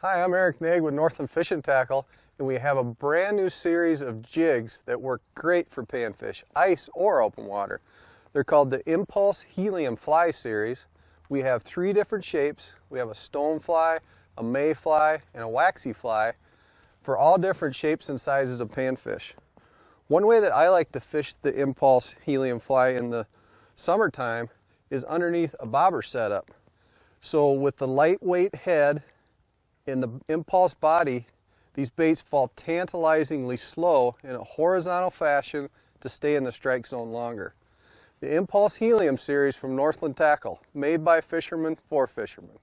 Hi, I'm Eric Nag with Northland Fishing Tackle, and we have a brand new series of jigs that work great for panfish, ice or open water. They're called the Impulse Helium Fly Series. We have three different shapes. We have a stone fly, a mayfly, and a waxy fly for all different shapes and sizes of panfish. One way that I like to fish the Impulse Helium Fly in the summertime is underneath a bobber setup. So with the lightweight head in the impulse body, these baits fall tantalizingly slow in a horizontal fashion to stay in the strike zone longer. The Impulse Helium series from Northland Tackle, made by fishermen for fishermen.